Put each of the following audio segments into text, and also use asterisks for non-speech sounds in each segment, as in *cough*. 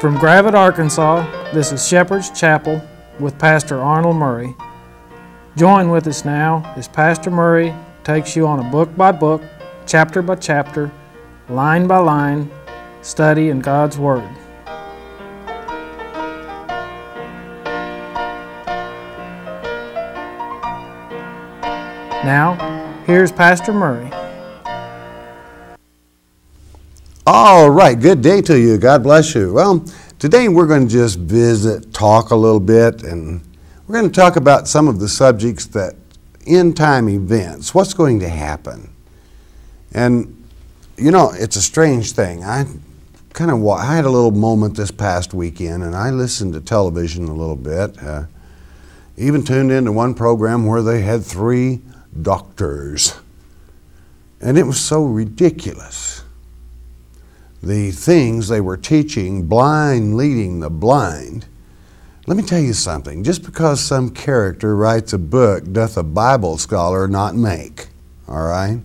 From Gravette, Arkansas, this is Shepherd's Chapel with Pastor Arnold Murray. Join with us now as Pastor Murray takes you on a book by book, chapter by chapter, line by line study in God's Word. Now, here's Pastor Murray. All right, good day to you. God bless you. Well, today we're going to just visit, talk a little bit, and we're going to talk about some of the subjects that end time events, what's going to happen. And, you know, it's a strange thing. I kind of, I had a little moment this past weekend, and I listened to television a little bit. Uh, even tuned into one program where they had three doctors. And it was so ridiculous. The things they were teaching, blind leading the blind. Let me tell you something. Just because some character writes a book, doth a Bible scholar not make. All right?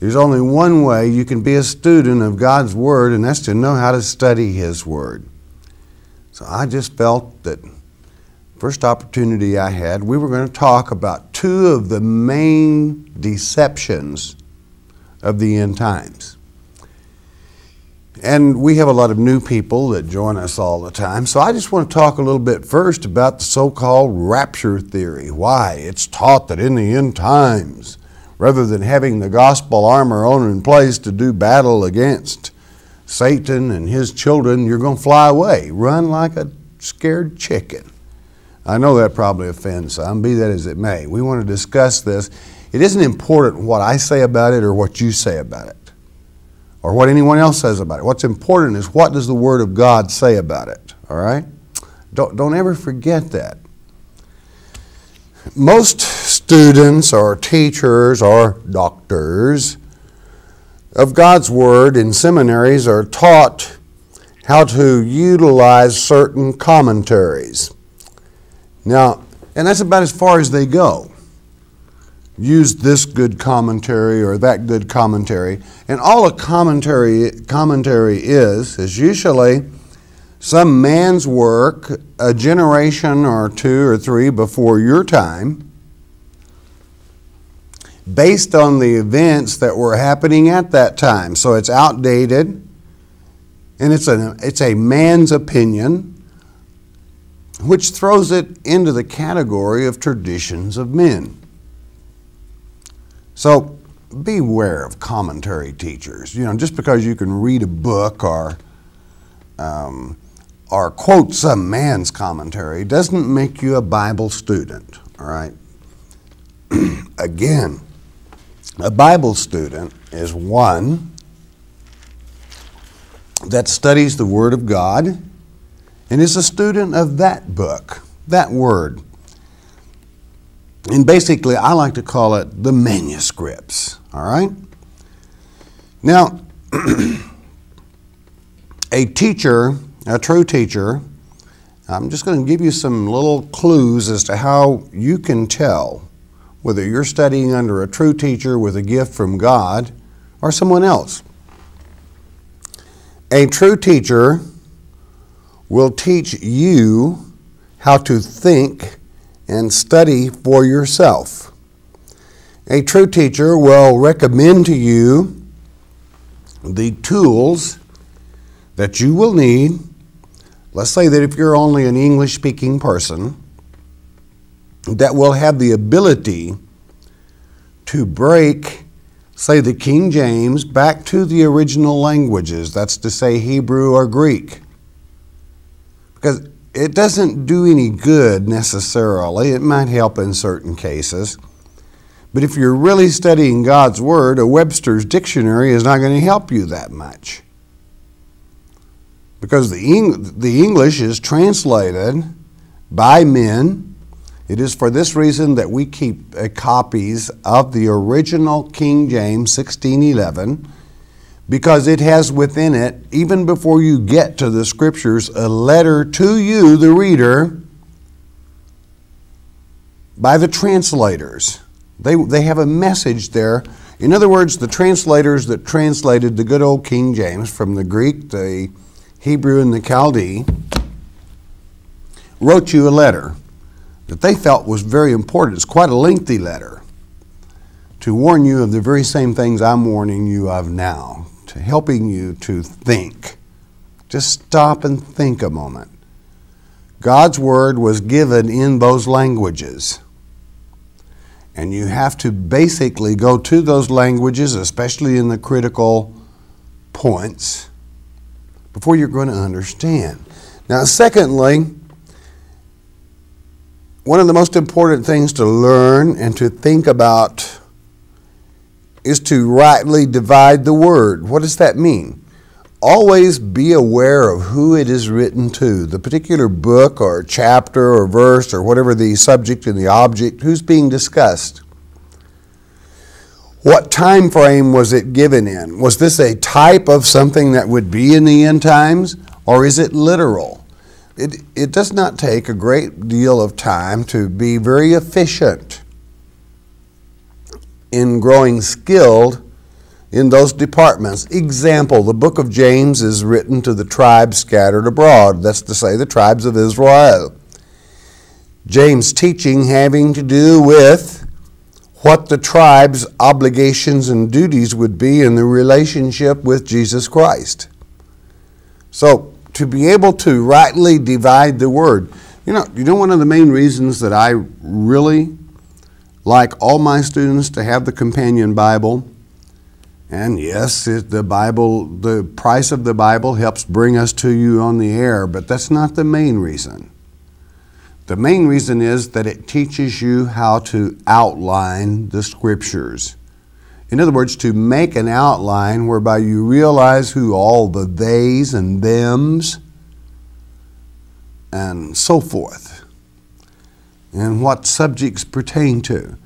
There's only one way you can be a student of God's Word, and that's to know how to study His Word. So I just felt that first opportunity I had, we were going to talk about two of the main deceptions of the end times. And we have a lot of new people that join us all the time. So I just want to talk a little bit first about the so called rapture theory. Why? It's taught that in the end times, rather than having the gospel armor on in place to do battle against Satan and his children, you're going to fly away, run like a scared chicken. I know that probably offends some, be that as it may. We want to discuss this. It isn't important what I say about it or what you say about it or what anyone else says about it. What's important is what does the Word of God say about it, all right? Don't, don't ever forget that. Most students or teachers or doctors of God's Word in seminaries are taught how to utilize certain commentaries. Now, and that's about as far as they go. Use this good commentary or that good commentary. And all a commentary, commentary is, is usually some man's work a generation or two or three before your time, based on the events that were happening at that time. So it's outdated, and it's a, it's a man's opinion which throws it into the category of traditions of men. So beware of commentary teachers. You know, just because you can read a book or um, or quote some man's commentary doesn't make you a Bible student. All right. *clears throat* Again, a Bible student is one that studies the Word of God and is a student of that book, that word. And basically, I like to call it the manuscripts, all right? Now, *clears throat* a teacher, a true teacher, I'm just going to give you some little clues as to how you can tell whether you're studying under a true teacher with a gift from God or someone else. A true teacher will teach you how to think and study for yourself. A true teacher will recommend to you the tools that you will need. Let's say that if you're only an English speaking person, that will have the ability to break, say, the King James back to the original languages, that's to say, Hebrew or Greek. Because it doesn't do any good necessarily. It might help in certain cases. But if you're really studying God's Word, a Webster's dictionary is not going to help you that much. Because the, Eng- the English is translated by men. It is for this reason that we keep uh, copies of the original King James 1611 because it has within it, even before you get to the scriptures, a letter to you, the reader, by the translators. They, they have a message there. In other words, the translators that translated the good old King James from the Greek, the Hebrew and the Chaldee, wrote you a letter that they felt was very important. It's quite a lengthy letter to warn you of the very same things I'm warning you of now, to helping you to think. Just stop and think a moment. God's word was given in those languages. And you have to basically go to those languages, especially in the critical points, before you're going to understand. Now, secondly, one of the most important things to learn and to think about is to rightly divide the word. What does that mean? Always be aware of who it is written to, the particular book or chapter or verse or whatever the subject and the object, who's being discussed. What time frame was it given in? Was this a type of something that would be in the end times or is it literal? It, it does not take a great deal of time to be very efficient in growing skilled in those departments. Example, the book of James is written to the tribes scattered abroad, that's to say, the tribes of Israel. James' teaching having to do with what the tribe's obligations and duties would be in the relationship with Jesus Christ. So, to be able to rightly divide the word, you know, you know one of the main reasons that I really like all my students to have the companion Bible and yes, it, the Bible, the price of the Bible helps bring us to you on the air, but that's not the main reason. The main reason is that it teaches you how to outline the scriptures. In other words, to make an outline whereby you realize who all the theys and thems and so forth, and what subjects pertain to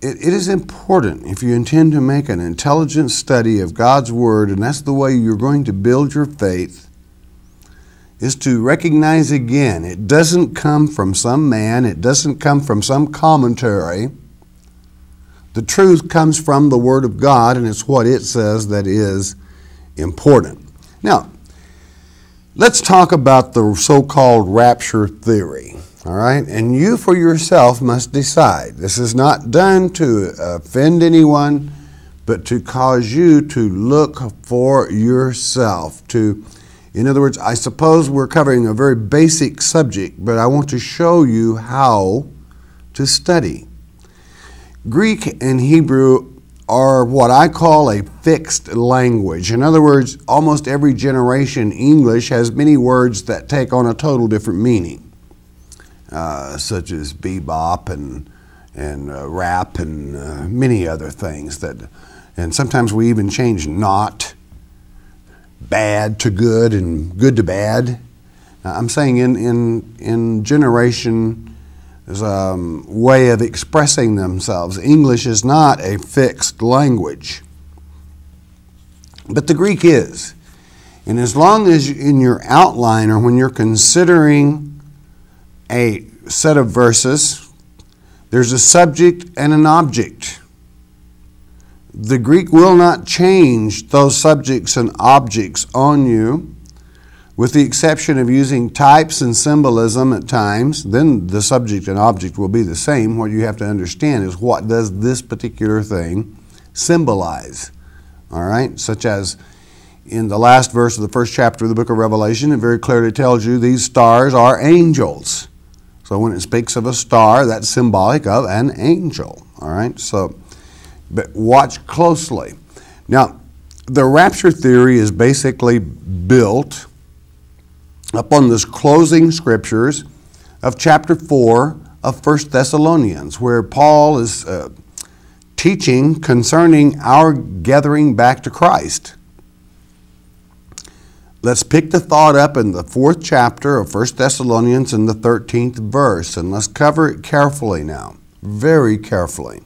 it, it is important if you intend to make an intelligent study of God's Word, and that's the way you're going to build your faith, is to recognize again it doesn't come from some man, it doesn't come from some commentary. The truth comes from the Word of God, and it's what it says that is important. Now, let's talk about the so called rapture theory. All right? And you for yourself must decide. This is not done to offend anyone, but to cause you to look for yourself. To, in other words, I suppose we're covering a very basic subject, but I want to show you how to study. Greek and Hebrew are what I call a fixed language. In other words, almost every generation English has many words that take on a total different meaning. Uh, such as bebop and and uh, rap and uh, many other things that, and sometimes we even change not bad to good and good to bad. I'm saying in in in generation um, way of expressing themselves. English is not a fixed language, but the Greek is. And as long as in your outline or when you're considering a set of verses, there's a subject and an object. The Greek will not change those subjects and objects on you, with the exception of using types and symbolism at times. Then the subject and object will be the same. What you have to understand is what does this particular thing symbolize? All right, such as in the last verse of the first chapter of the book of Revelation, it very clearly tells you these stars are angels. So when it speaks of a star, that's symbolic of an angel. All right? So, but watch closely. Now, the rapture theory is basically built upon this closing scriptures of chapter 4 of 1 Thessalonians, where Paul is uh, teaching concerning our gathering back to Christ. Let's pick the thought up in the fourth chapter of 1 Thessalonians in the 13th verse, and let's cover it carefully now, very carefully.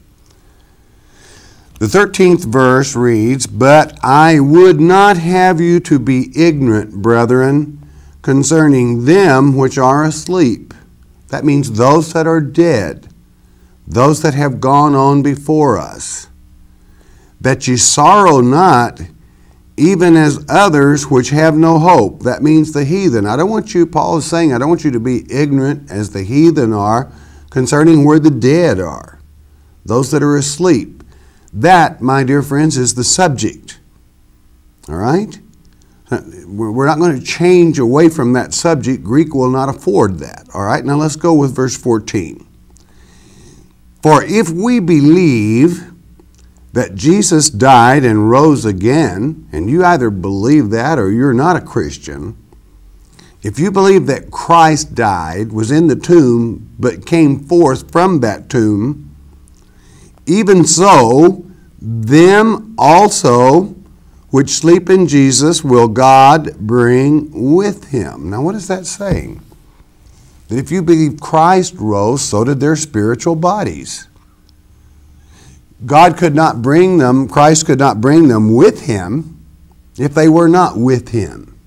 The 13th verse reads, But I would not have you to be ignorant, brethren, concerning them which are asleep. That means those that are dead, those that have gone on before us, that ye sorrow not even as others which have no hope. That means the heathen. I don't want you, Paul is saying, I don't want you to be ignorant as the heathen are concerning where the dead are, those that are asleep. That, my dear friends, is the subject. All right? We're not going to change away from that subject. Greek will not afford that. All right? Now let's go with verse 14. For if we believe that Jesus died and rose again, and you either believe that or you're not a Christian, if you believe that Christ died, was in the tomb, but came forth from that tomb, even so, them also which sleep in Jesus will God bring with him. Now, what is that saying? That if you believe Christ rose, so did their spiritual bodies. God could not bring them, Christ could not bring them with him if they were not with him.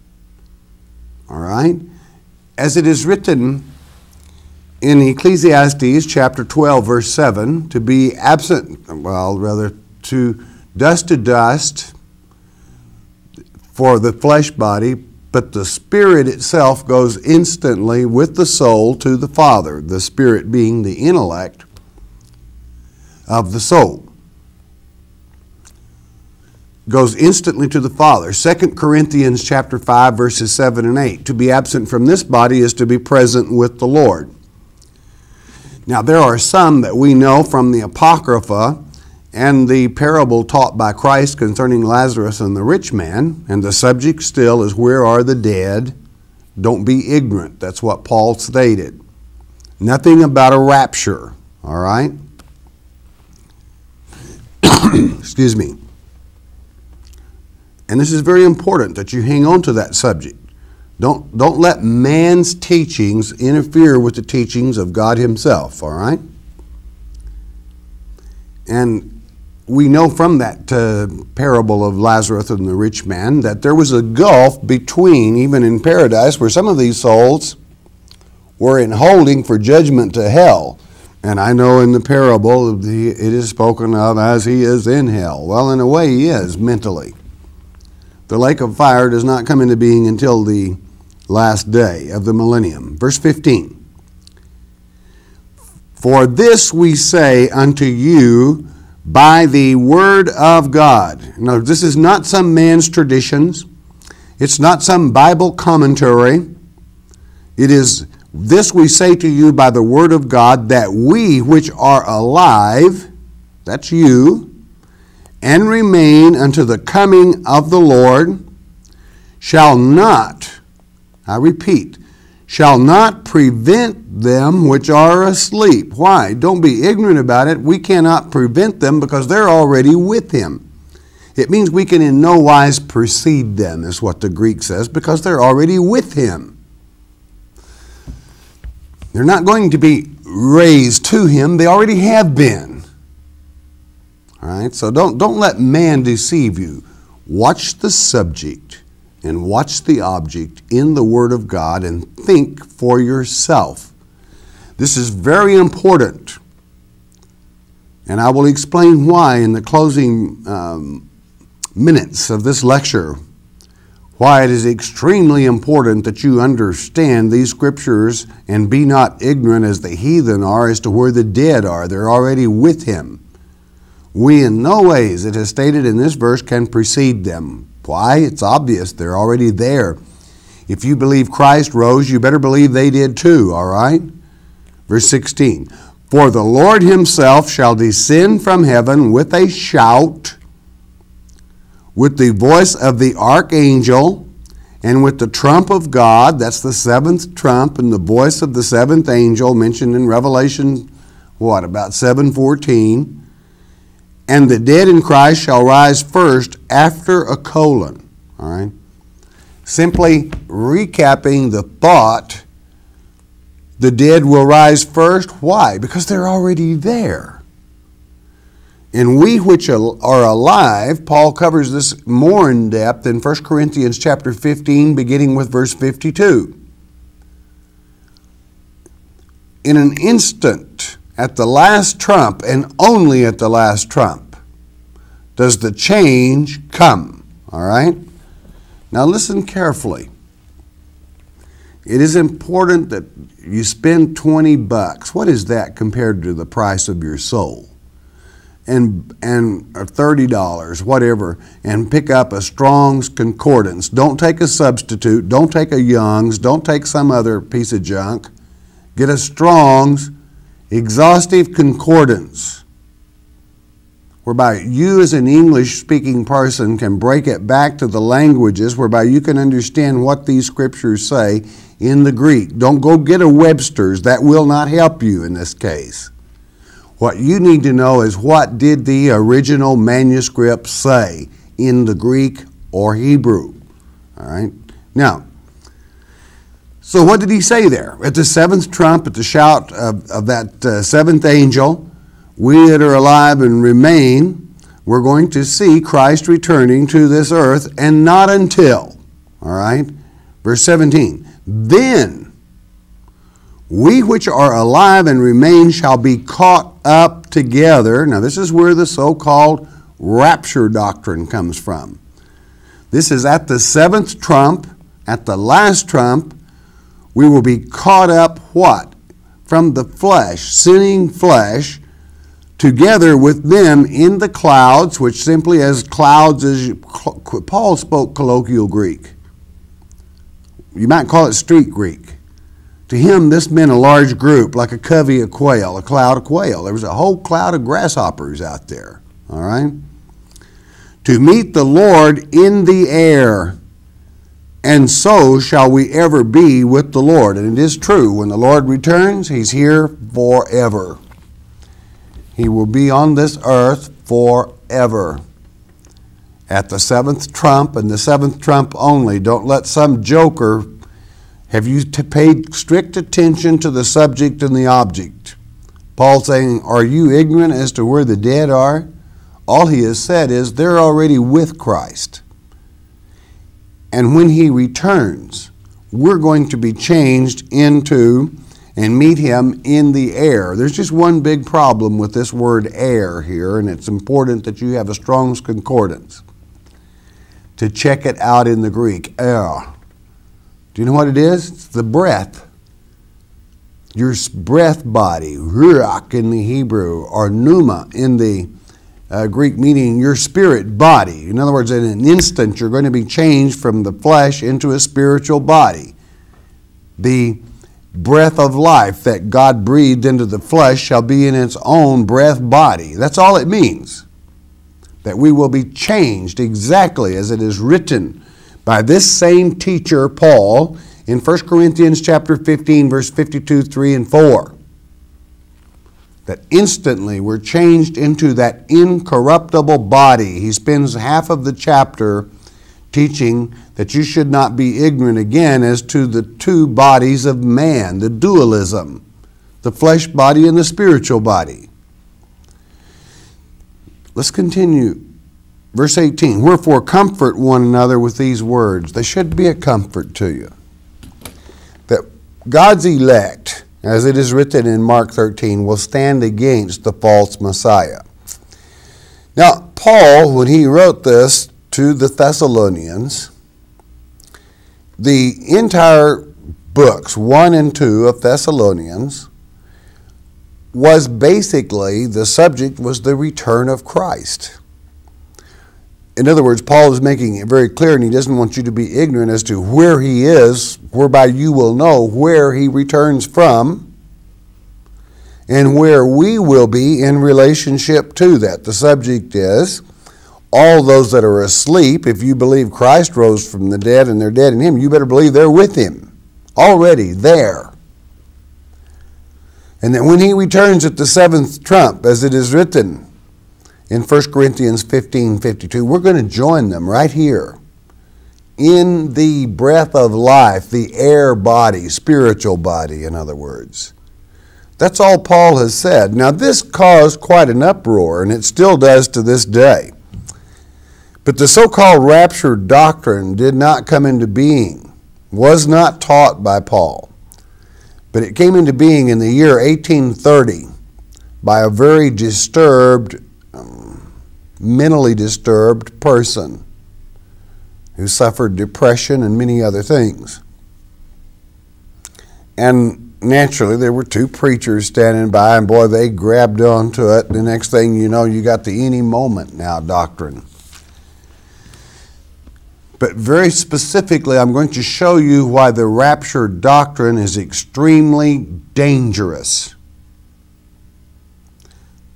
All right? As it is written in Ecclesiastes chapter 12, verse 7, to be absent, well, rather, to dust to dust for the flesh body, but the spirit itself goes instantly with the soul to the Father, the spirit being the intellect of the soul goes instantly to the Father. 2 Corinthians chapter 5 verses 7 and 8. To be absent from this body is to be present with the Lord. Now there are some that we know from the Apocrypha and the parable taught by Christ concerning Lazarus and the rich man, and the subject still is where are the dead? Don't be ignorant. That's what Paul stated. Nothing about a rapture, all right? *coughs* Excuse me. And this is very important that you hang on to that subject. Don't, don't let man's teachings interfere with the teachings of God Himself, all right? And we know from that uh, parable of Lazarus and the rich man that there was a gulf between, even in paradise, where some of these souls were in holding for judgment to hell. And I know in the parable it is spoken of as he is in hell. Well, in a way, he is mentally. The lake of fire does not come into being until the last day of the millennium. Verse 15 For this we say unto you by the word of God. Now, this is not some man's traditions, it's not some Bible commentary. It is this we say to you by the word of God that we which are alive, that's you, and remain unto the coming of the Lord shall not, I repeat, shall not prevent them which are asleep. Why? Don't be ignorant about it. We cannot prevent them because they're already with him. It means we can in no wise precede them, is what the Greek says, because they're already with him. They're not going to be raised to him, they already have been. All right? So don't, don't let man deceive you. Watch the subject and watch the object in the Word of God and think for yourself. This is very important. And I will explain why in the closing um, minutes of this lecture, why it is extremely important that you understand these scriptures and be not ignorant as the heathen are as to where the dead are. They're already with him. We in no ways, it is stated in this verse, can precede them. Why? It's obvious. They're already there. If you believe Christ rose, you better believe they did too, all right? Verse 16 For the Lord himself shall descend from heaven with a shout, with the voice of the archangel, and with the trump of God. That's the seventh trump, and the voice of the seventh angel mentioned in Revelation, what, about 714 and the dead in Christ shall rise first after a colon. All right? Simply recapping the thought, the dead will rise first. Why? Because they're already there. And we which are alive, Paul covers this more in depth in 1 Corinthians chapter 15, beginning with verse 52. In an instant, at the last trump and only at the last trump does the change come. All right? Now listen carefully. It is important that you spend 20 bucks. What is that compared to the price of your soul? And, and $30, whatever, and pick up a Strong's Concordance. Don't take a substitute. Don't take a Young's. Don't take some other piece of junk. Get a Strong's exhaustive concordance whereby you, as an English speaking person, can break it back to the languages whereby you can understand what these scriptures say in the Greek. Don't go get a Webster's, that will not help you in this case. What you need to know is what did the original manuscript say in the Greek or Hebrew. All right? Now, so what did he say there? At the seventh trump, at the shout of, of that uh, seventh angel, we that are alive and remain, we're going to see Christ returning to this earth, and not until, all right? Verse 17, then we which are alive and remain shall be caught up together. Now, this is where the so called rapture doctrine comes from. This is at the seventh trump, at the last trump, we will be caught up what? From the flesh, sinning flesh, together with them in the clouds, which simply as clouds as Paul spoke colloquial Greek. You might call it street Greek. To him, this meant a large group, like a covey of quail, a cloud of quail. There was a whole cloud of grasshoppers out there. All right? To meet the Lord in the air, and so shall we ever be with the Lord. And it is true, when the Lord returns, He's here forever. He will be on this earth forever. At the seventh trump, and the seventh trump only, don't let some joker have you paid strict attention to the subject and the object. Paul saying, Are you ignorant as to where the dead are? All he has said is they're already with Christ. And when he returns, we're going to be changed into and meet him in the air. There's just one big problem with this word air here, and it's important that you have a Strong's Concordance to check it out in the Greek. Air. Do you know what it is? It's the breath. Your breath body, ruach in the Hebrew, or pneuma in the uh, Greek, meaning your spirit body. In other words, in an instant, you're going to be changed from the flesh into a spiritual body. The breath of life that God breathed into the flesh shall be in its own breath body. That's all it means. That we will be changed exactly as it is written by this same teacher, Paul, in 1 Corinthians chapter 15, verse 52, 3, and 4. That instantly we're changed into that incorruptible body. He spends half of the chapter teaching that you should not be ignorant again as to the two bodies of man, the dualism, the flesh body and the spiritual body. Let's continue. Verse 18 Wherefore comfort one another with these words. They should be a comfort to you. That God's elect, as it is written in Mark 13, will stand against the false Messiah. Now, Paul, when he wrote this, to the Thessalonians, the entire books, 1 and 2 of Thessalonians, was basically the subject was the return of Christ. In other words, Paul is making it very clear, and he doesn't want you to be ignorant as to where he is, whereby you will know where he returns from and where we will be in relationship to that. The subject is all those that are asleep, if you believe Christ rose from the dead and they're dead in Him, you better believe they're with Him, already there. And that when He returns at the seventh trump, as it is written in 1 Corinthians 15 52, we're going to join them right here in the breath of life, the air body, spiritual body, in other words. That's all Paul has said. Now, this caused quite an uproar, and it still does to this day. But the so called rapture doctrine did not come into being, was not taught by Paul. But it came into being in the year 1830 by a very disturbed, mentally disturbed person who suffered depression and many other things. And naturally, there were two preachers standing by, and boy, they grabbed onto it. The next thing you know, you got the any moment now doctrine. But very specifically, I'm going to show you why the rapture doctrine is extremely dangerous.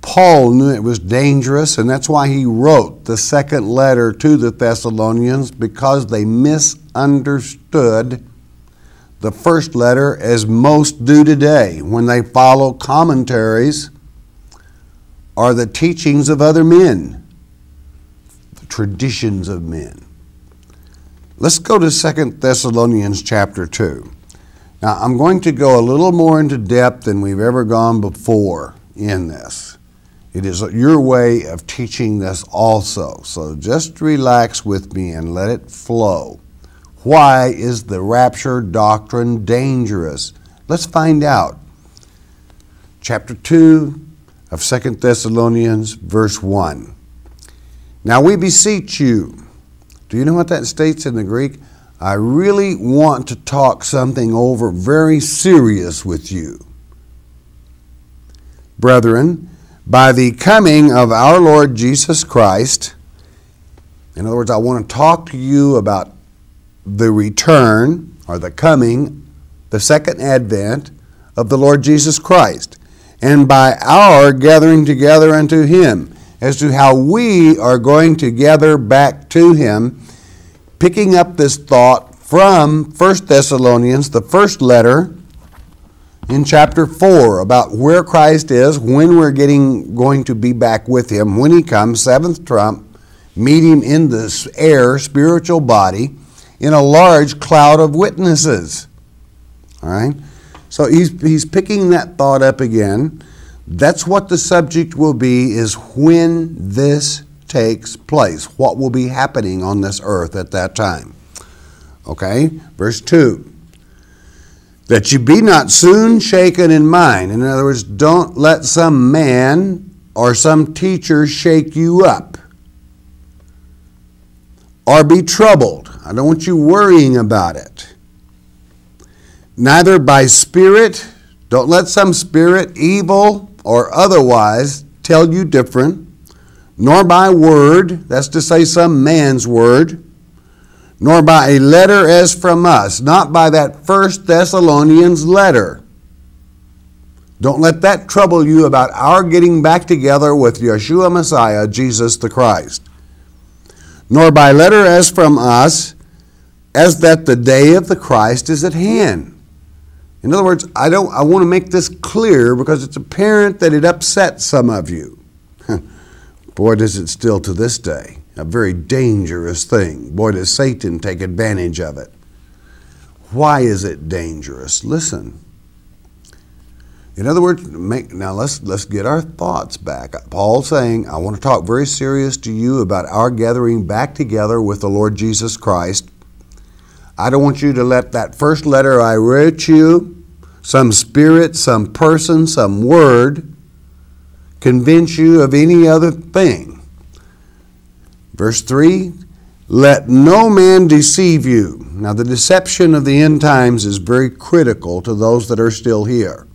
Paul knew it was dangerous, and that's why he wrote the second letter to the Thessalonians because they misunderstood the first letter, as most do today when they follow commentaries or the teachings of other men, the traditions of men. Let's go to Second Thessalonians chapter 2. Now, I'm going to go a little more into depth than we've ever gone before in this. It is your way of teaching this also. So just relax with me and let it flow. Why is the rapture doctrine dangerous? Let's find out. Chapter 2 of Second Thessalonians, verse 1. Now we beseech you. Do you know what that states in the Greek? I really want to talk something over very serious with you. Brethren, by the coming of our Lord Jesus Christ. In other words, I want to talk to you about the return or the coming, the second advent of the Lord Jesus Christ, and by our gathering together unto Him, as to how we are going to gather back to Him, picking up this thought from 1 Thessalonians, the first letter in chapter 4 about where Christ is, when we're getting going to be back with him, when he comes, seventh trump, meet him in the air, spiritual body, in a large cloud of witnesses. All right? So he's, he's picking that thought up again. That's what the subject will be is when this takes place. What will be happening on this earth at that time. Okay? Verse 2 that you be not soon shaken in mind. In other words, don't let some man or some teacher shake you up or be troubled. I don't want you worrying about it. Neither by spirit, don't let some spirit, evil or otherwise, tell you different, nor by word, that's to say, some man's word nor by a letter as from us, not by that first Thessalonians letter. Don't let that trouble you about our getting back together with Yeshua Messiah, Jesus the Christ. Nor by letter as from us, as that the day of the Christ is at hand. In other words, I don't I want to make this clear because it's apparent that it upsets some of you. *laughs* Boy, does it still to this day a very dangerous thing. Boy, does Satan take advantage of it. Why is it dangerous? Listen. In other words, make, now let's, let's get our thoughts back. Paul's saying, I want to talk very serious to you about our gathering back together with the Lord Jesus Christ. I don't want you to let that first letter I wrote you, some spirit, some person, some word, convince you of any other thing. Verse 3 Let no man deceive you. Now, the deception of the end times is very critical to those that are still here.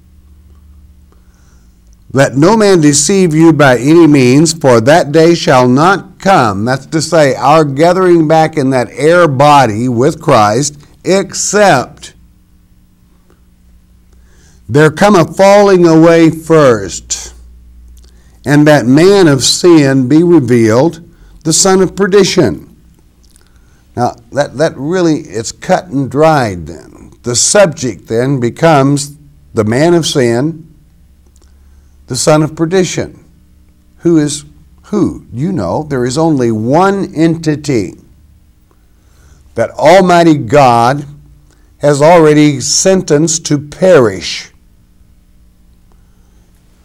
Let no man deceive you by any means, for that day shall not come. That's to say, our gathering back in that air body with Christ, except there come a falling away first, and that man of sin be revealed the son of perdition. Now, that, that really, it's cut and dried then. The subject then becomes the man of sin, the son of perdition. Who is who? You know, there is only one entity that Almighty God has already sentenced to perish.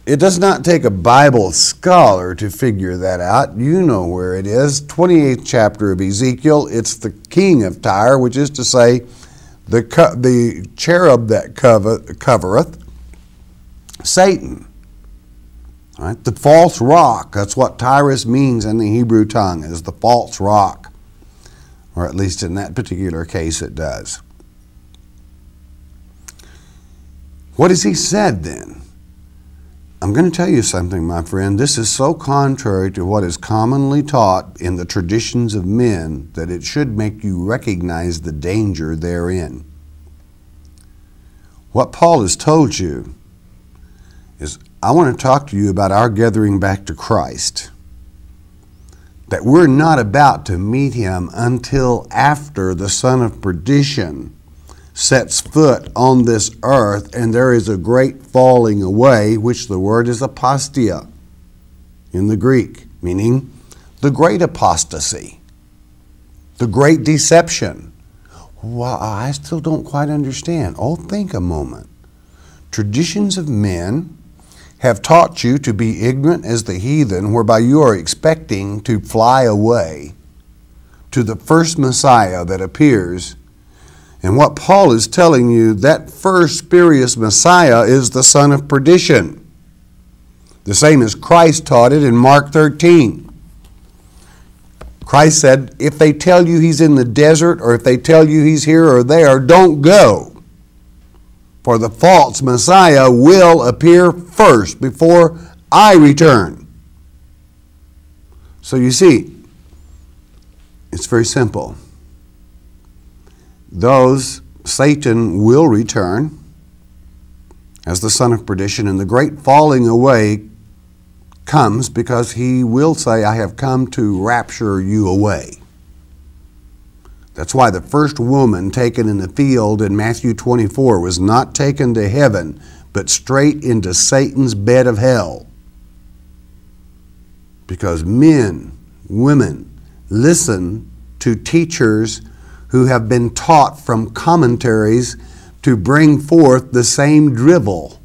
It does not take a Bible scholar to figure that out. You know where it is. 28th chapter of Ezekiel. It's the king of Tyre, which is to say, the, the cherub that covereth Satan. Right? The false rock. That's what Tyrus means in the Hebrew tongue, is the false rock. Or at least in that particular case, it does. What has he said then? I'm going to tell you something, my friend. This is so contrary to what is commonly taught in the traditions of men that it should make you recognize the danger therein. What Paul has told you is I want to talk to you about our gathering back to Christ. That we're not about to meet him until after the son of perdition sets foot on this earth and there is a great falling away, which the word is apostasia in the Greek, meaning the great apostasy, the great deception. Well, I still don't quite understand. Oh, think a moment. Traditions of men have taught you to be ignorant as the heathen, whereby you are expecting to fly away to the first Messiah that appears and what Paul is telling you, that first spurious Messiah is the son of perdition. The same as Christ taught it in Mark 13. Christ said, if they tell you he's in the desert or if they tell you he's here or there, don't go. For the false Messiah will appear first before I return. So you see, it's very simple those Satan will return as the son of perdition, and the great falling away comes because he will say, I have come to rapture you away. That's why the first woman taken in the field in Matthew 24 was not taken to heaven, but straight into Satan's bed of hell. Because men, women, listen to teachers who have been taught from commentaries to bring forth the same drivel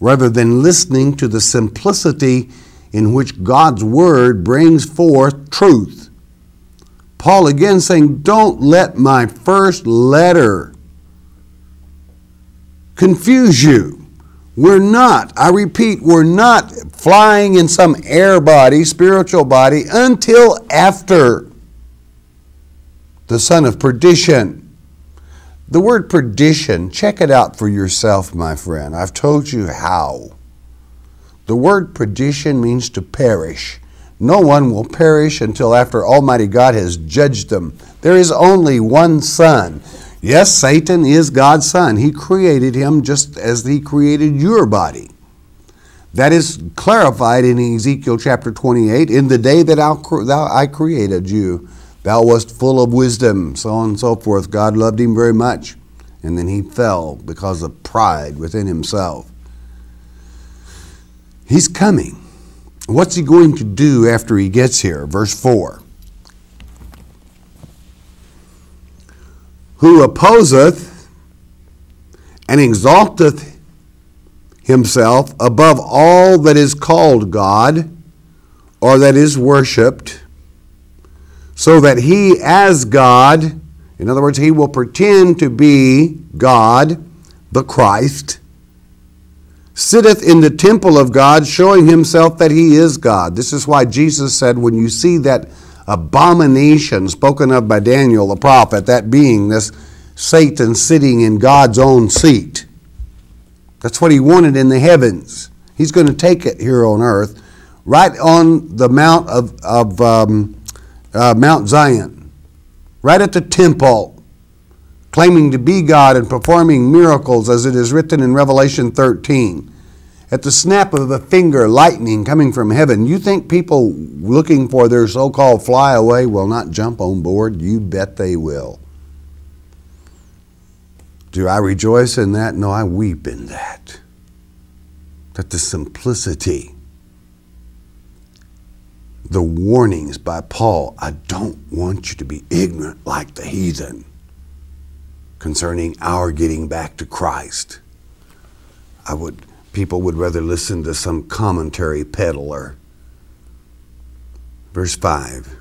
rather than listening to the simplicity in which God's Word brings forth truth. Paul again saying, Don't let my first letter confuse you. We're not, I repeat, we're not flying in some air body, spiritual body, until after the son of perdition. The word perdition, check it out for yourself, my friend. I've told you how. The word perdition means to perish. No one will perish until after Almighty God has judged them. There is only one Son. Yes, Satan is God's Son. He created him just as He created your body. That is clarified in Ezekiel chapter 28 in the day that I created you Thou wast full of wisdom, so on and so forth. God loved him very much. And then he fell because of pride within himself. He's coming. What's he going to do after he gets here? Verse 4 Who opposeth and exalteth himself above all that is called God or that is worshipped so that he, as God, in other words, he will pretend to be God, the Christ, sitteth in the temple of God, showing himself that he is God. This is why Jesus said, when you see that abomination spoken of by Daniel the prophet, that being this Satan sitting in God's own seat, that's what he wanted in the heavens. He's going to take it here on earth, right on the Mount of, of um, uh, Mount Zion, right at the temple, claiming to be God and performing miracles as it is written in Revelation 13. At the snap of a finger, lightning coming from heaven. You think people looking for their so called flyaway will not jump on board? You bet they will. Do I rejoice in that? No, I weep in that. That the simplicity the warnings by Paul I don't want you to be ignorant like the heathen concerning our getting back to Christ. I would people would rather listen to some commentary peddler. Verse 5.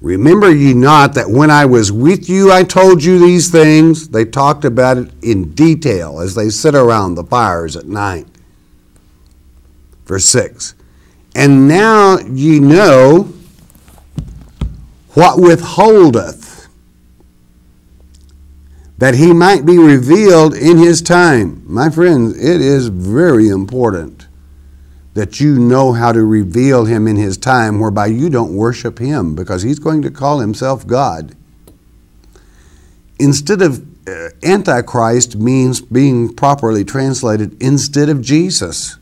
Remember ye not that when I was with you I told you these things? They talked about it in detail as they sit around the fires at night. Verse 6 and now ye know what withholdeth that he might be revealed in his time. My friends, it is very important that you know how to reveal him in his time, whereby you don't worship him, because he's going to call himself God. Instead of uh, Antichrist means being properly translated instead of Jesus.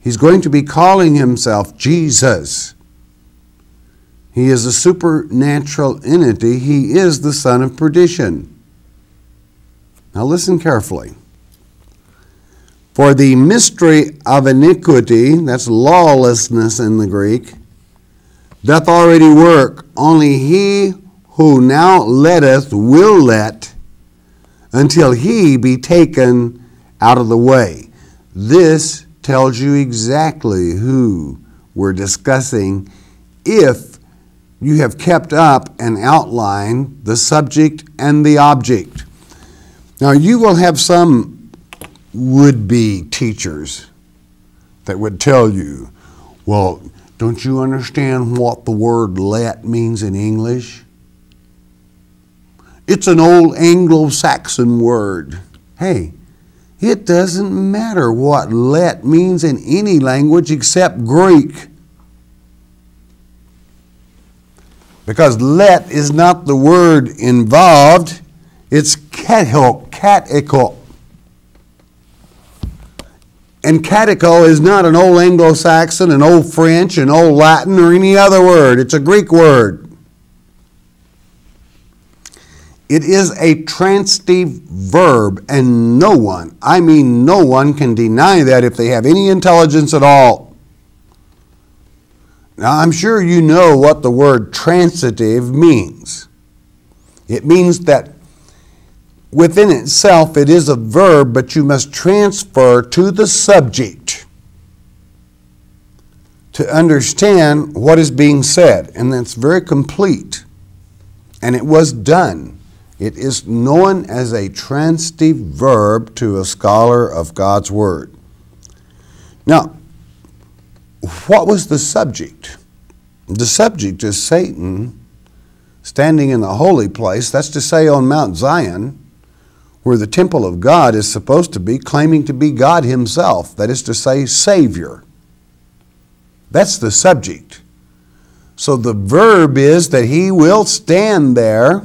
He's going to be calling himself Jesus. He is a supernatural entity. He is the son of perdition. Now listen carefully. For the mystery of iniquity, that's lawlessness in the Greek, doth already work. Only he who now letteth will let until he be taken out of the way. This tells you exactly who we're discussing if you have kept up and outlined the subject and the object. Now, you will have some would be teachers that would tell you, well, don't you understand what the word let means in English? It's an old Anglo Saxon word. Hey, it doesn't matter what let means in any language except Greek. Because let is not the word involved, it's catho, katecho. And katecho is not an old Anglo Saxon, an old French, an old Latin, or any other word. It's a Greek word. It is a transitive verb, and no one, I mean no one, can deny that if they have any intelligence at all. Now, I'm sure you know what the word transitive means. It means that within itself it is a verb, but you must transfer to the subject to understand what is being said. And that's very complete. And it was done. It is known as a transitive verb to a scholar of God's Word. Now, what was the subject? The subject is Satan standing in the holy place, that's to say, on Mount Zion, where the temple of God is supposed to be, claiming to be God Himself, that is to say, Savior. That's the subject. So the verb is that He will stand there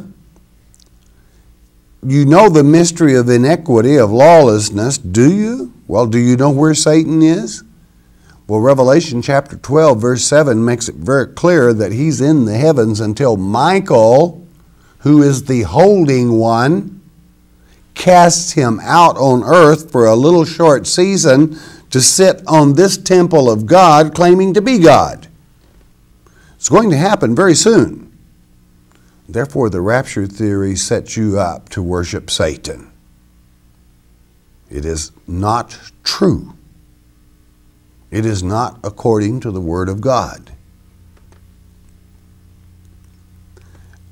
you know the mystery of iniquity, of lawlessness, do you? Well, do you know where Satan is? Well, Revelation chapter 12, verse 7 makes it very clear that he's in the heavens until Michael, who is the holding one, casts him out on earth for a little short season to sit on this temple of God claiming to be God. It's going to happen very soon. Therefore, the rapture theory sets you up to worship Satan. It is not true. It is not according to the Word of God.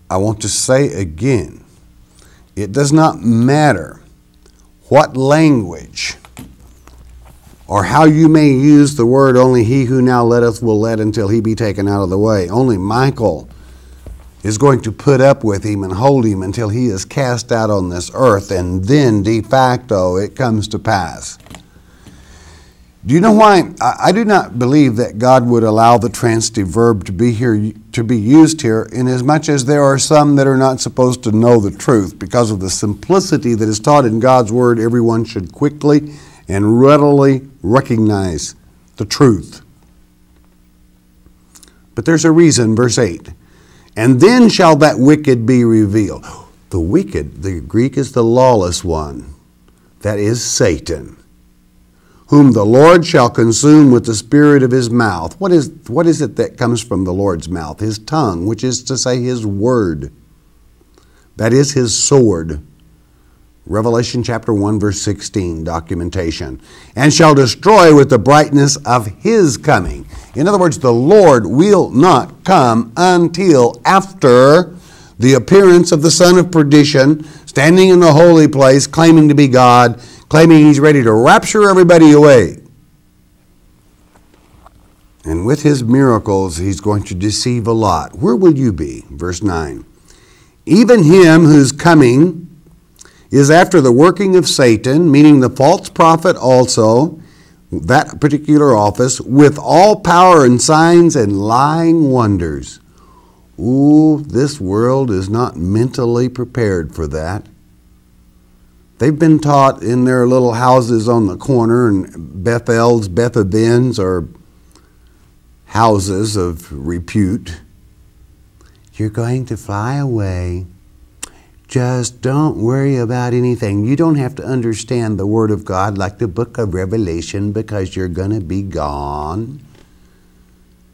I want to say again it does not matter what language or how you may use the word, only he who now letteth will let until he be taken out of the way. Only Michael is going to put up with him and hold him until he is cast out on this earth, and then de facto it comes to pass. Do you know why? I do not believe that God would allow the transitive verb to be here to be used here, inasmuch as there are some that are not supposed to know the truth. Because of the simplicity that is taught in God's word, everyone should quickly and readily recognize the truth. But there's a reason, verse 8. And then shall that wicked be revealed. The wicked, the Greek is the lawless one. That is Satan. Whom the Lord shall consume with the spirit of his mouth. What is, what is it that comes from the Lord's mouth? His tongue, which is to say his word. That is his sword. Revelation chapter 1, verse 16, documentation. And shall destroy with the brightness of his coming. In other words, the Lord will not come until after the appearance of the Son of Perdition, standing in the holy place, claiming to be God, claiming he's ready to rapture everybody away. And with his miracles, he's going to deceive a lot. Where will you be? Verse 9. Even him whose coming is after the working of Satan, meaning the false prophet also, that particular office, with all power and signs and lying wonders. Ooh, this world is not mentally prepared for that. They've been taught in their little houses on the corner, and Bethel's, Bethavens are houses of repute. You're going to fly away. Just don't worry about anything. You don't have to understand the Word of God like the book of Revelation because you're going to be gone.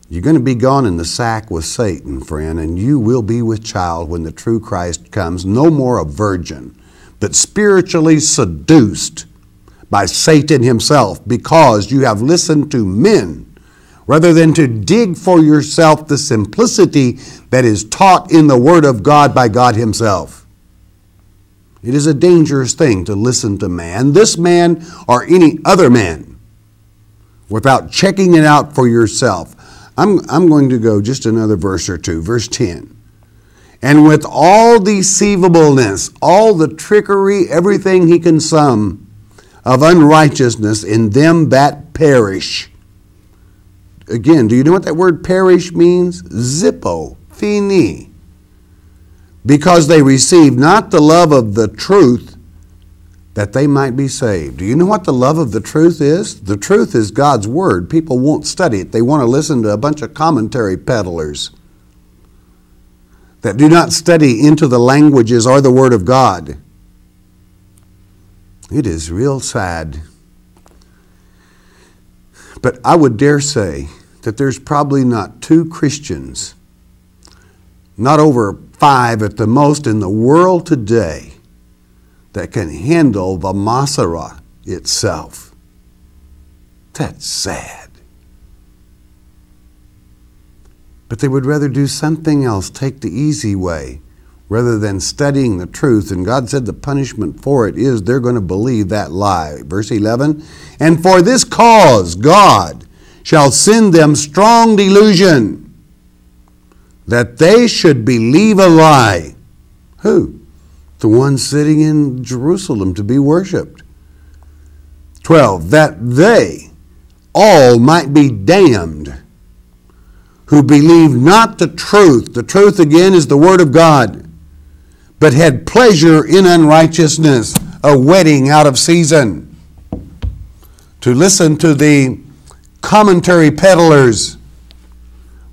You're going to be gone in the sack with Satan, friend, and you will be with child when the true Christ comes. No more a virgin, but spiritually seduced by Satan himself because you have listened to men rather than to dig for yourself the simplicity that is taught in the Word of God by God Himself. It is a dangerous thing to listen to man, this man or any other man, without checking it out for yourself. I'm, I'm going to go just another verse or two, verse 10. And with all deceivableness, all the trickery, everything he can sum of unrighteousness in them that perish. Again, do you know what that word perish means? Zippo, fini. Because they receive not the love of the truth that they might be saved. Do you know what the love of the truth is? The truth is God's Word. People won't study it, they want to listen to a bunch of commentary peddlers that do not study into the languages or the Word of God. It is real sad. But I would dare say that there's probably not two Christians, not over five at the most in the world today, that can handle the Massorah itself. That's sad. But they would rather do something else, take the easy way, rather than studying the truth. And God said the punishment for it is they're going to believe that lie. Verse 11 And for this cause, God shall send them strong delusion that they should believe a lie. Who? The one sitting in Jerusalem to be worshiped. 12. That they all might be damned who believe not the truth. The truth, again, is the Word of God, but had pleasure in unrighteousness, a wedding out of season. To listen to the commentary peddlers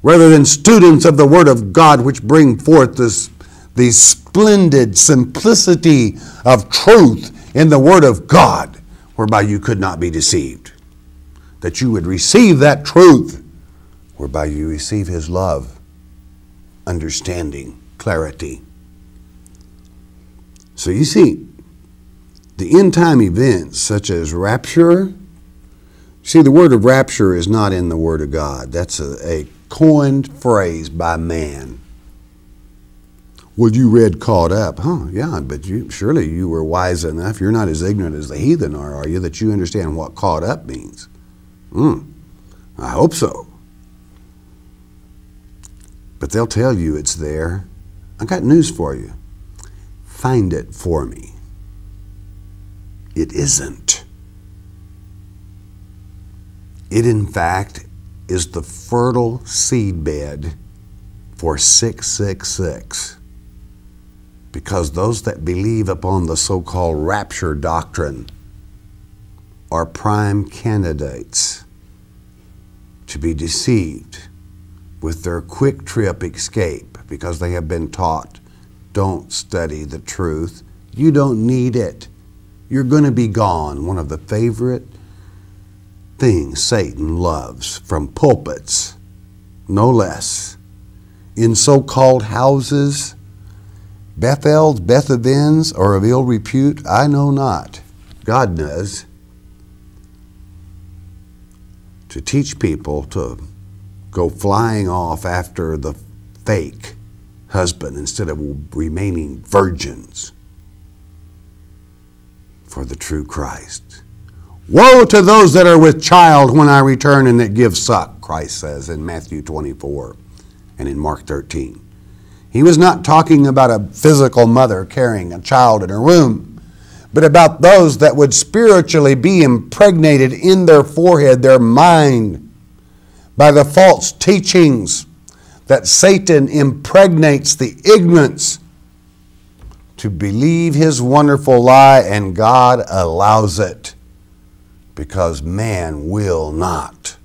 rather than students of the Word of God, which bring forth this, the splendid simplicity of truth in the Word of God, whereby you could not be deceived. That you would receive that truth whereby you receive His love, understanding, clarity. So you see, the end time events such as rapture, see, the word of rapture is not in the Word of God. That's a, a coined phrase by man. Well, you read caught up. Huh, yeah, but you, surely you were wise enough. You're not as ignorant as the heathen are, are you, that you understand what caught up means? Hmm, I hope so. But they'll tell you it's there. I got news for you. Find it for me. It isn't. It, in fact, is the fertile seedbed for 666. Because those that believe upon the so called rapture doctrine are prime candidates to be deceived with their quick trip escape because they have been taught don't study the truth. You don't need it. You're going to be gone. One of the favorite things Satan loves from pulpits, no less, in so called houses, Bethel's, Bethavens, or of ill repute, I know not. God knows. To teach people to go flying off after the fake husband instead of remaining virgins for the true Christ. Woe to those that are with child when I return and that give suck, Christ says in Matthew 24 and in Mark 13. He was not talking about a physical mother carrying a child in her womb, but about those that would spiritually be impregnated in their forehead, their mind, by the false teachings that Satan impregnates the ignorance to believe his wonderful lie, and God allows it because man will not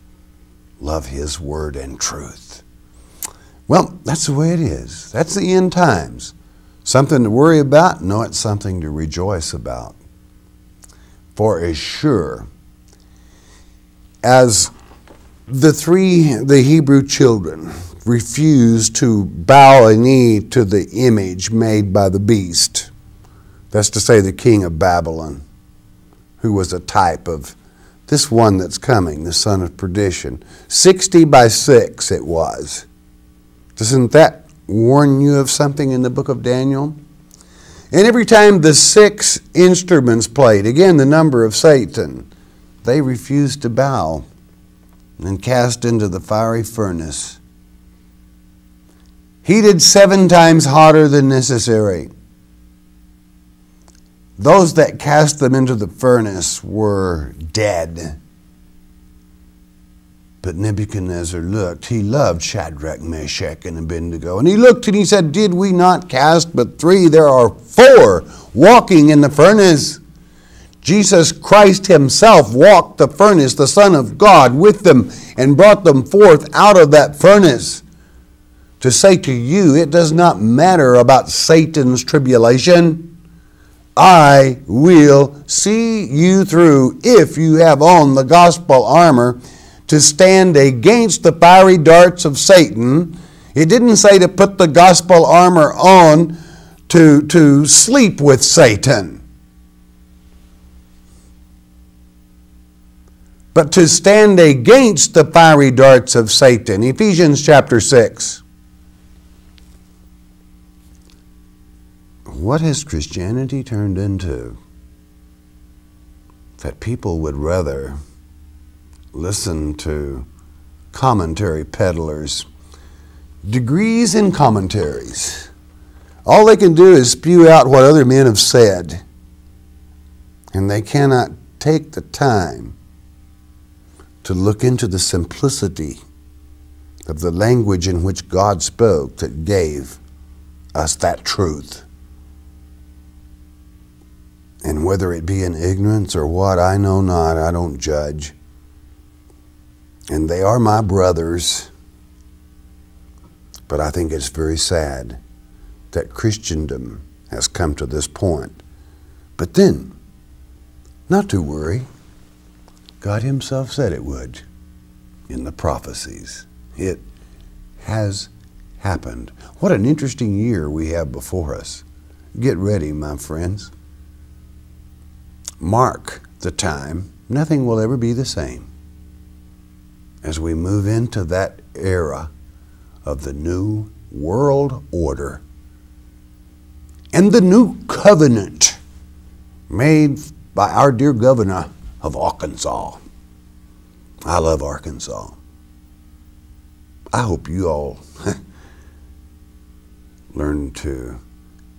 love his word and truth. Well, that's the way it is. That's the end times. Something to worry about? No, it's something to rejoice about. For as sure as the three, the Hebrew children, refused to bow a knee to the image made by the beast. That's to say, the king of Babylon, who was a type of this one that's coming, the son of perdition. 60 by 6 it was. Doesn't that warn you of something in the book of Daniel? And every time the six instruments played, again the number of Satan, they refused to bow and cast into the fiery furnace. Heated seven times hotter than necessary. Those that cast them into the furnace were dead. But Nebuchadnezzar looked. He loved Shadrach, Meshach, and Abednego. And he looked and he said, Did we not cast but three? There are four walking in the furnace. Jesus Christ Himself walked the furnace, the Son of God, with them and brought them forth out of that furnace. To say to you, it does not matter about Satan's tribulation. I will see you through if you have on the gospel armor to stand against the fiery darts of Satan. It didn't say to put the gospel armor on to, to sleep with Satan. But to stand against the fiery darts of Satan. Ephesians chapter 6. What has Christianity turned into? That people would rather listen to commentary peddlers, degrees in commentaries. All they can do is spew out what other men have said, and they cannot take the time to look into the simplicity of the language in which God spoke that gave us that truth. And whether it be in ignorance or what, I know not, I don't judge. And they are my brothers. But I think it's very sad that Christendom has come to this point. But then, not to worry, God Himself said it would in the prophecies. It has happened. What an interesting year we have before us. Get ready, my friends mark the time, nothing will ever be the same. As we move into that era of the new world order and the new covenant made by our dear governor of Arkansas. I love Arkansas. I hope you all *laughs* learn to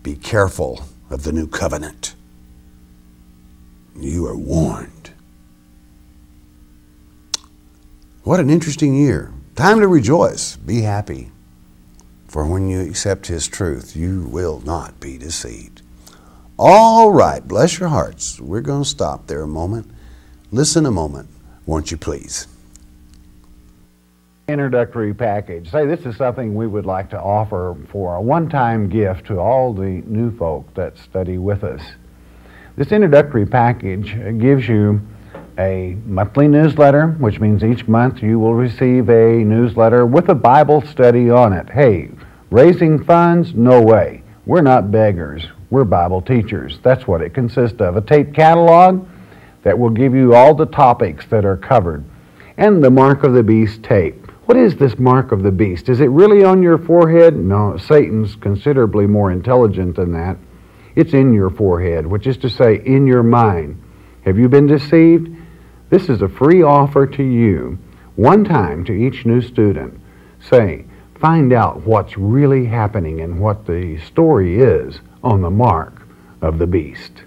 be careful of the new covenant you are warned. What an interesting year. Time to rejoice. Be happy. For when you accept His truth, you will not be deceived. All right, bless your hearts. We're going to stop there a moment. Listen a moment, won't you please? Introductory package. Say, this is something we would like to offer for a one time gift to all the new folk that study with us. This introductory package gives you a monthly newsletter, which means each month you will receive a newsletter with a Bible study on it. Hey, raising funds? No way. We're not beggars. We're Bible teachers. That's what it consists of. A tape catalog that will give you all the topics that are covered. And the Mark of the Beast tape. What is this Mark of the Beast? Is it really on your forehead? No, Satan's considerably more intelligent than that. It's in your forehead, which is to say, in your mind. Have you been deceived? This is a free offer to you, one time to each new student. Say, find out what's really happening and what the story is on the mark of the beast.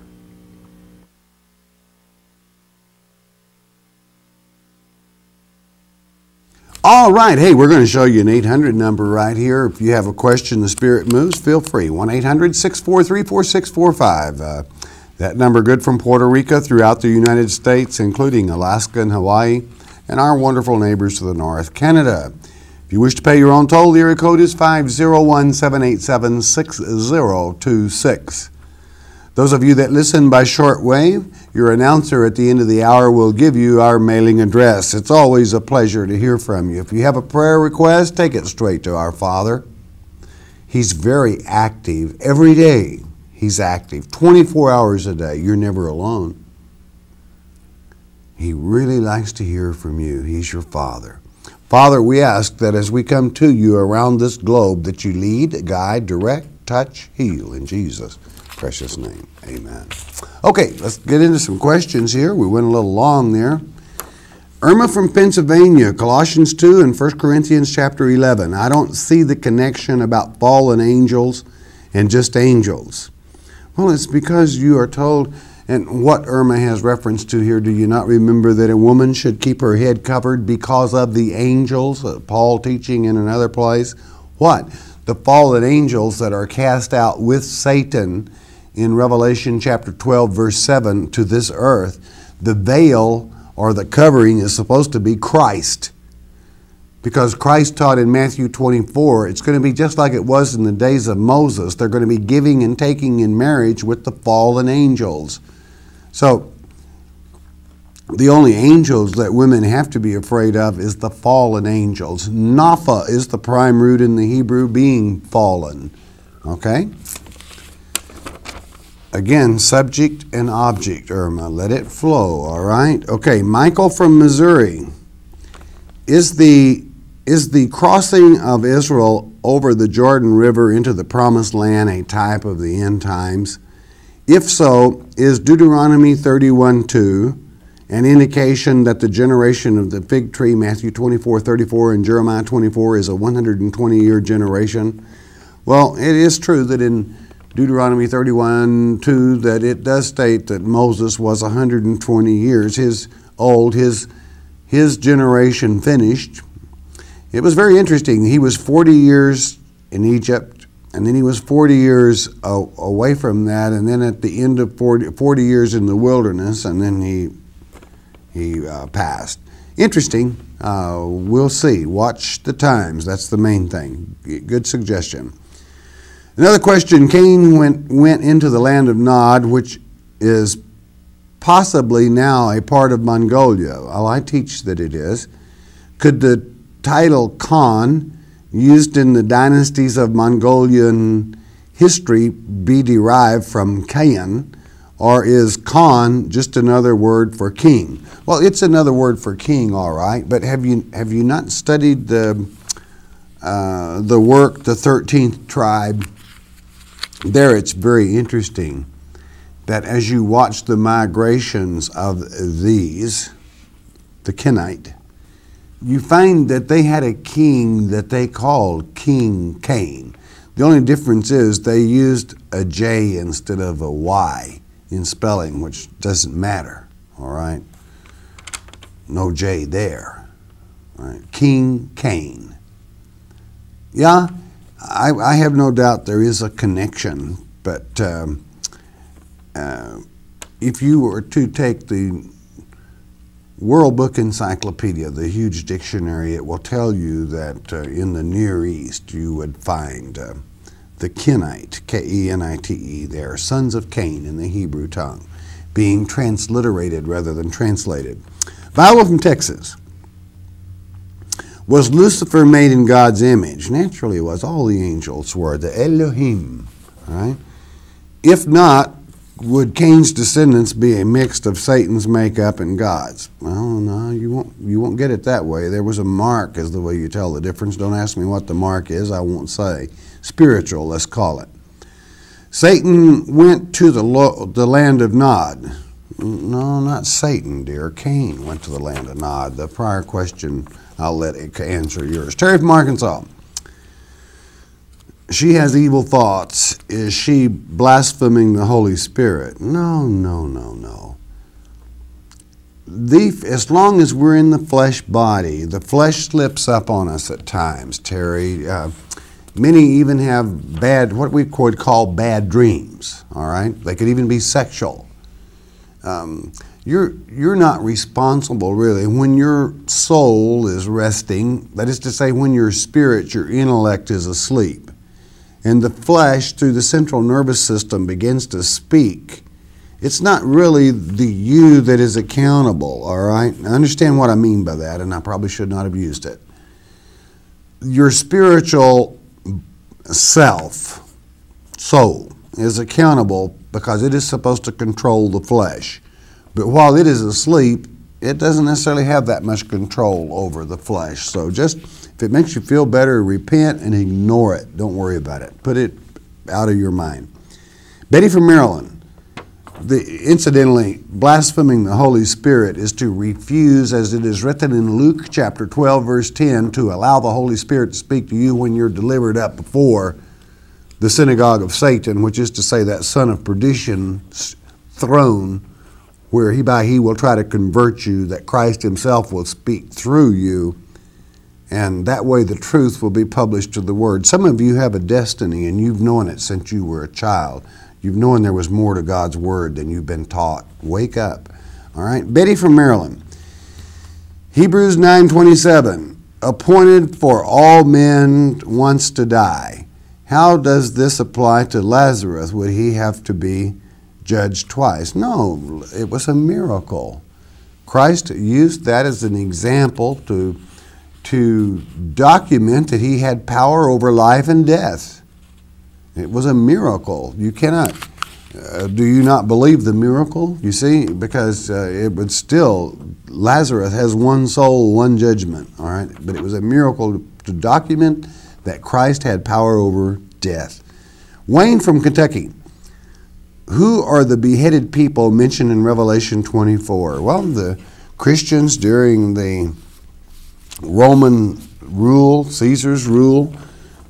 All right. Hey, we're going to show you an 800 number right here. If you have a question, the Spirit moves, feel free. 1 800 643 4645. Uh, that number good from Puerto Rico throughout the United States, including Alaska and Hawaii, and our wonderful neighbors to the north, Canada. If you wish to pay your own toll, the area code is 501 787 6026. Those of you that listen by shortwave, your announcer at the end of the hour will give you our mailing address. It's always a pleasure to hear from you. If you have a prayer request, take it straight to our Father. He's very active every day. He's active 24 hours a day. You're never alone. He really likes to hear from you. He's your Father. Father, we ask that as we come to you around this globe, that you lead, guide, direct, touch, heal in Jesus' precious name. Amen. Okay, let's get into some questions here. We went a little long there. Irma from Pennsylvania, Colossians 2 and 1 Corinthians chapter 11. I don't see the connection about fallen angels and just angels. Well, it's because you are told, and what Irma has reference to here, do you not remember that a woman should keep her head covered because of the angels? Uh, Paul teaching in another place. What? The fallen angels that are cast out with Satan in Revelation chapter 12, verse 7, to this earth, the veil or the covering is supposed to be Christ. Because Christ taught in Matthew 24, it's going to be just like it was in the days of Moses. They're going to be giving and taking in marriage with the fallen angels. So, the only angels that women have to be afraid of is the fallen angels. Napha is the prime root in the Hebrew, being fallen. Okay? Again, subject and object, Irma. Let it flow, all right? Okay, Michael from Missouri. Is the, is the crossing of Israel over the Jordan River into the Promised Land a type of the end times? If so, is Deuteronomy 31 2 an indication that the generation of the fig tree, Matthew 24 34, and Jeremiah 24, is a 120 year generation? Well, it is true that in Deuteronomy 31 2 that it does state that Moses was 120 years his old, his, his generation finished. It was very interesting. He was 40 years in Egypt, and then he was 40 years away from that, and then at the end of 40, 40 years in the wilderness, and then he, he uh, passed. Interesting. Uh, we'll see. Watch the times. That's the main thing. Good suggestion. Another question Cain went, went into the land of Nod, which is possibly now a part of Mongolia. Well, I teach that it is. Could the title Khan, used in the dynasties of Mongolian history, be derived from Kayan? Or is Khan just another word for king? Well, it's another word for king, all right, but have you, have you not studied the, uh, the work, the 13th tribe? There it's very interesting that as you watch the migrations of these, the Kenite, you find that they had a king that they called King Cain. The only difference is they used a J instead of a Y in spelling, which doesn't matter, all right? No J there. All right? King Cain. Yeah, I, I, have no doubt there is a connection, but um, uh, if you were to take the World Book Encyclopedia, the huge dictionary, it will tell you that uh, in the Near East you would find uh, the Kenite, K E N I T E, they are sons of Cain in the Hebrew tongue, being transliterated rather than translated. Viola from Texas. Was Lucifer made in God's image? Naturally, it was. All the angels were. The Elohim. Right? If not, would Cain's descendants be a mix of Satan's makeup and God's? Well, no, you won't. You won't get it that way. There was a mark, is the way you tell the difference. Don't ask me what the mark is. I won't say. Spiritual, let's call it. Satan went to the the land of Nod. No, not Satan, dear. Cain went to the land of Nod. The prior question I'll let it answer yours. Terry from Arkansas. She has evil thoughts. Is she blaspheming the Holy Spirit? No, no, no, no. the, as long as we're in the flesh body, the flesh slips up on us at times, Terry. Uh, many even have bad, what we could call bad dreams, all right? They could even be sexual. Um, you're, you're not responsible really when your soul is resting, that is to say, when your spirit, your intellect is asleep, and the flesh through the central nervous system begins to speak it's not really the you that is accountable, all right? I understand what I mean by that, and I probably should not have used it. Your spiritual self, soul, is accountable because it is supposed to control the flesh. But while it is asleep, it doesn't necessarily have that much control over the flesh. So just if it makes you feel better, repent and ignore it. Don't worry about it. Put it out of your mind. Betty from Maryland the, incidentally, blaspheming the Holy Spirit is to refuse, as it is written in Luke chapter 12, verse 10, to allow the Holy Spirit to speak to you when you're delivered up before the synagogue of Satan, which is to say that son of perdition throne, where he by he will try to convert you, that Christ himself will speak through you, and that way the truth will be published to the word. Some of you have a destiny, and you've known it since you were a child. You've known there was more to God's Word than you've been taught. Wake up. All right. Betty from Maryland. Hebrews 9:27 appointed for all men once to die. How does this apply to Lazarus? Would he have to be judged twice? No, it was a miracle. Christ used that as an example to, to document that he had power over life and death. It was a miracle. You cannot. Uh, do you not believe the miracle? You see, because uh, it would still, Lazarus has one soul, one judgment, all right? But it was a miracle to, to document that Christ had power over death. Wayne from Kentucky. Who are the beheaded people mentioned in Revelation 24? Well, the Christians during the Roman rule, Caesar's rule,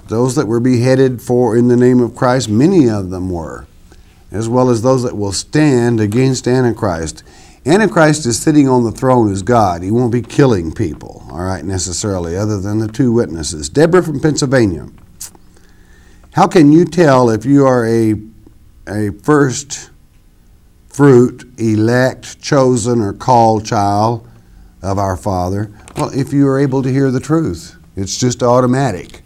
those that were beheaded for in the name of Christ, many of them were, as well as those that will stand against Antichrist. Antichrist is sitting on the throne as God. He won't be killing people, all right, necessarily, other than the two witnesses. Deborah from Pennsylvania. How can you tell if you are a, a first fruit, elect, chosen, or called child of our Father? Well, if you are able to hear the truth, it's just automatic.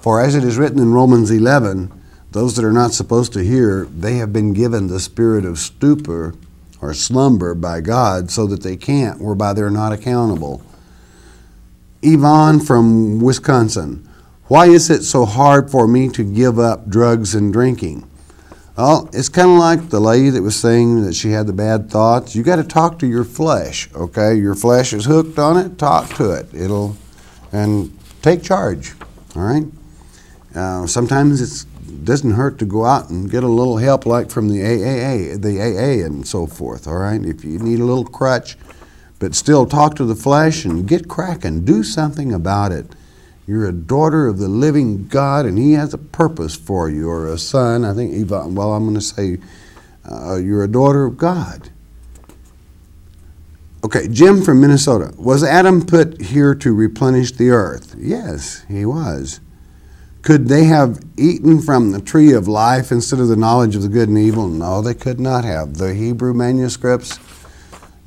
For as it is written in Romans 11, those that are not supposed to hear, they have been given the spirit of stupor or slumber by God so that they can't, whereby they're not accountable. Yvonne from Wisconsin, why is it so hard for me to give up drugs and drinking? Well, it's kind of like the lady that was saying that she had the bad thoughts. You got to talk to your flesh, okay? Your flesh is hooked on it. Talk to it. It'll and take charge. All right. Uh, sometimes it doesn't hurt to go out and get a little help, like from the AAA, the AA, and so forth. All right, if you need a little crutch, but still talk to the flesh and get cracking. Do something about it. You're a daughter of the living God, and He has a purpose for you, or a son. I think, well, I'm going to say uh, you're a daughter of God. Okay, Jim from Minnesota. Was Adam put here to replenish the earth? Yes, he was. Could they have eaten from the tree of life instead of the knowledge of the good and evil? No, they could not have. The Hebrew manuscripts,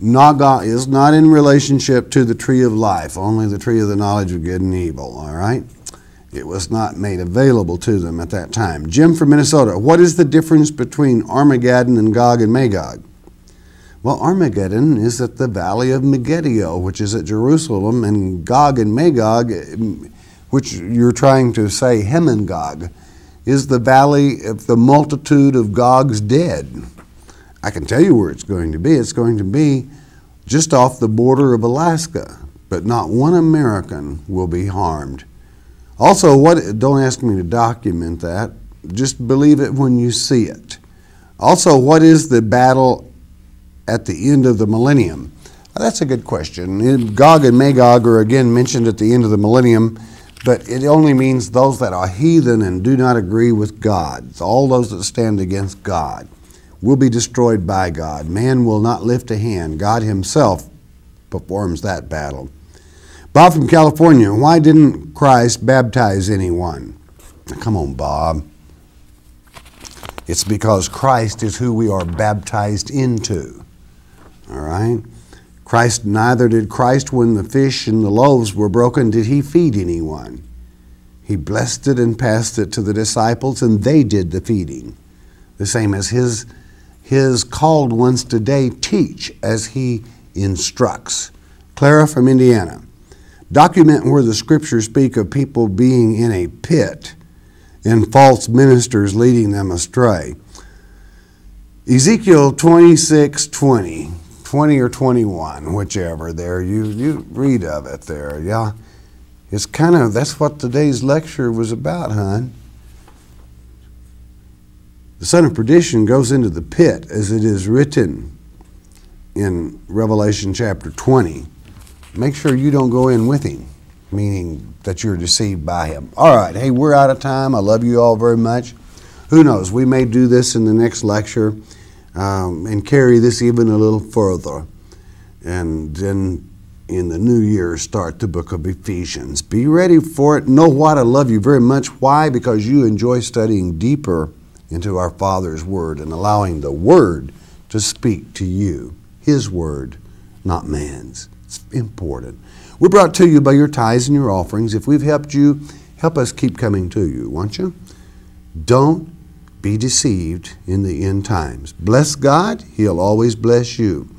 Naga is not in relationship to the tree of life, only the tree of the knowledge of good and evil, all right? It was not made available to them at that time. Jim from Minnesota, what is the difference between Armageddon and Gog and Magog? Well, Armageddon is at the valley of Megiddo, which is at Jerusalem, and Gog and Magog um, which you're trying to say Hamon-gog, is the valley of the multitude of Gog's dead. I can tell you where it's going to be. It's going to be just off the border of Alaska, but not one American will be harmed. Also, what don't ask me to document that, just believe it when you see it. Also, what is the battle at the end of the millennium? That's a good question. Gog and Magog are again mentioned at the end of the millennium but it only means those that are heathen and do not agree with God. It's all those that stand against God. Will be destroyed by God. Man will not lift a hand. God Himself performs that battle. Bob from California, why didn't Christ baptize anyone? Come on, Bob. It's because Christ is who we are baptized into. All right? Christ, neither did Christ, when the fish and the loaves were broken, did he feed anyone. He blessed it and passed it to the disciples, and they did the feeding. The same as his, his called ones today teach as he instructs. Clara from Indiana. Document where the scriptures speak of people being in a pit and false ministers leading them astray. Ezekiel 26 20, 20 or 21, whichever there, you, you read of it there, yeah. It's kind of, that's what today's lecture was about, hon. The son of perdition goes into the pit as it is written in Revelation chapter 20. Make sure you don't go in with him, meaning that you're deceived by him. All right, hey, we're out of time. I love you all very much. Who knows? We may do this in the next lecture um, and carry this even a little further. And then in the new year, start the book of Ephesians. Be ready for it. Know what? I love you very much. Why? Because you enjoy studying deeper into our Father's Word and allowing the Word to speak to you. His Word, not man's. It's important. We're brought to you by your tithes and your offerings. If we've helped you, help us keep coming to you, won't you? Don't be deceived in the end times. Bless God, He'll always bless you.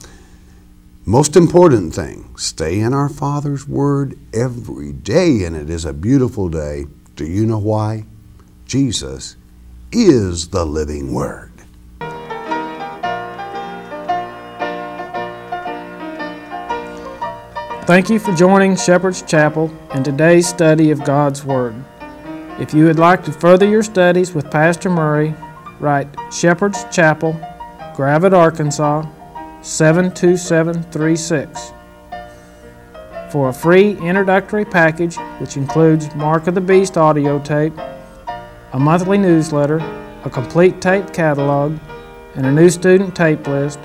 Most important thing, stay in our Father's Word every day, and it is a beautiful day. Do you know why? Jesus is the living Word. Thank you for joining Shepherd's Chapel in today's study of God's Word. If you would like to further your studies with Pastor Murray, write Shepherd's Chapel, Gravette, Arkansas 72736. For a free introductory package, which includes Mark of the Beast audio tape, a monthly newsletter, a complete tape catalog, and a new student tape list,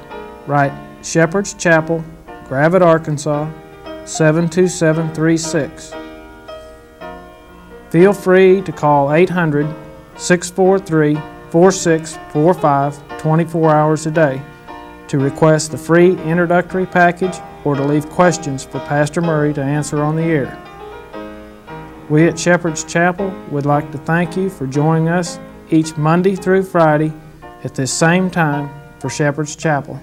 write Shepherd's Chapel, Gravette, Arkansas 72736. Feel free to call 800 643 4645 24 hours a day to request the free introductory package or to leave questions for Pastor Murray to answer on the air. We at Shepherd's Chapel would like to thank you for joining us each Monday through Friday at this same time for Shepherd's Chapel.